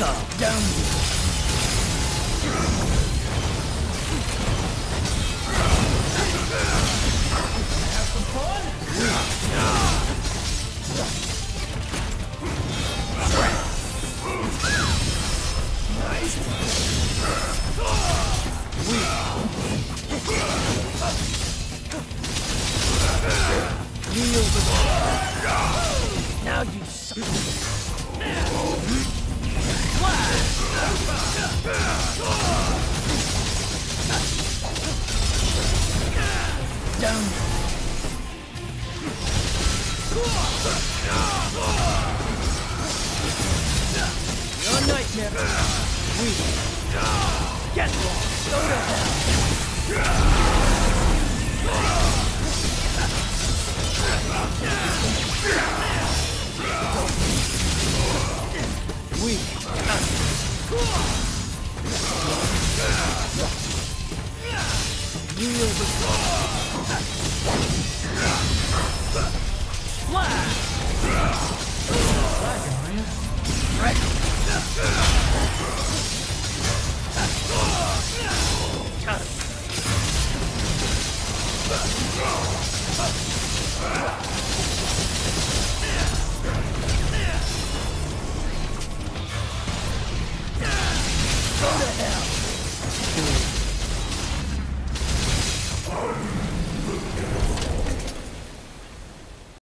Hostile. Down. Now you suck. Your nightmare. We. Get lost. Go to hell. We. Yield the Flash! Let's go!